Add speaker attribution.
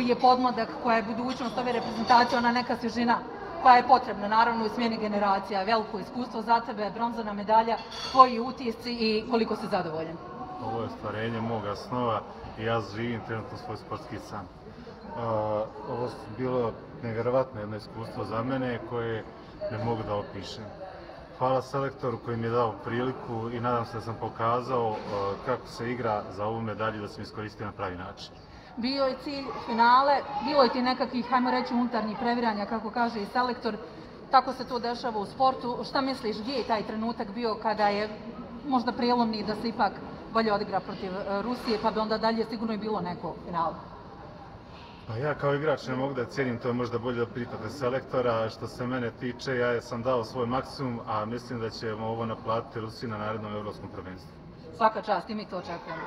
Speaker 1: koji je podmladak, koja je budućnost ove reprezentacije, ona neka svježina koja je potrebna naravno u smjeni generacija. Veliko iskustvo za tebe, bronzana medalja, tvoji utisci i koliko si zadovoljan.
Speaker 2: Ovo je ostvarenje moga snova i ja živim trenutno svoj sportski san. Uh, ovo su bilo nevjerovatno jedno iskustvo za mene koje ne mogu da opišem. Hvala selektoru koji mi je dao priliku i nadam se da sam pokazao uh, kako se igra za ovu medalju da sam iskoristio na pravi način.
Speaker 1: Bio je cilj finale, bilo je ti nekakvih, hajmo reći, unutarnjih previranja, kako kaže i selektor. Tako se to dešava u sportu. Šta misliš, gdje je taj trenutak bio kada je možda prijelomni da se ipak bolje odigra protiv e, Rusije, pa bi onda dalje sigurno i bilo neko finale?
Speaker 2: Pa ja kao igrač ne mogu da cijenim, to je možda bolje da pitate selektora. Što se mene tiče, ja sam dao svoj maksimum, a mislim da ćemo ovo naplatiti Rusiji na narednom evropskom prvenstvu.
Speaker 1: Svaka čast i mi to očekujemo.